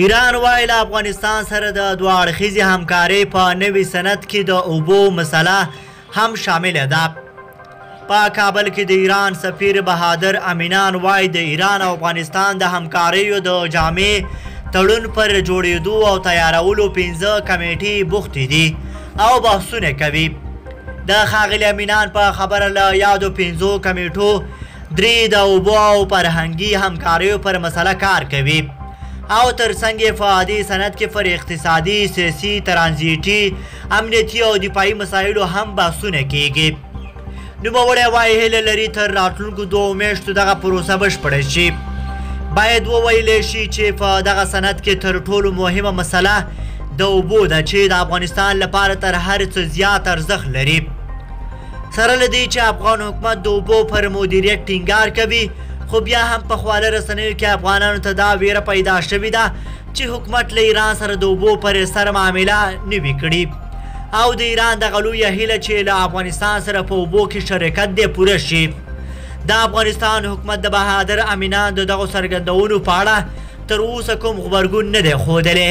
ایران وايي له افغانستان سره د دوه اړخیزې همکارۍ په نوي سند کې د اوبو مسله هم شامله ده په کابل کې د ایران سفیر بهادر امینان وايي د ایران او افغانستان د همکاریو د جامع تړون پر جوړېدو او تیارولو پنځه کمیټې بوختې دي او بحثونه کوي د ښاغلي امینان په خبره له یادو پنځو کمیټو درې د اوبو او فرهنګي همکاریو پر مسله کار کوي او ترڅنګ یې په عادي سند کې پر اقتصادي، سیاسي، ترانزیټي، امنیتي او دفاعي مسایلو هم بحثونه کېږي. نوموړی وایي هیله لري تر راتلونکو دوو میاشتو دغه پروسه بشپړه شي. باید وویل شي چې په دغه سند کې تر ټولو مهمه مسله د اوبو ده چې د افغانستان لپاره تر هر څه زیات ارزښت لري. سره له دې چې افغان حکومت د اوبو پر مدیریت ټینګار کوي خو بیا هم په خواله رسنیو کې افغانانو ته دا ویره پیدا شوې ده چې حکومت له ایران سره د اوبو پر سر معامله نه وي کړې او د ایران دغه لویه هیله چې له افغانستان سره په اوبو کې شرکت دی پوره شي د افغانستان حکومت د بهادر امینان د دغو څرګندونو په اړه تر اوسه کوم غبرګون نه دی ښودلی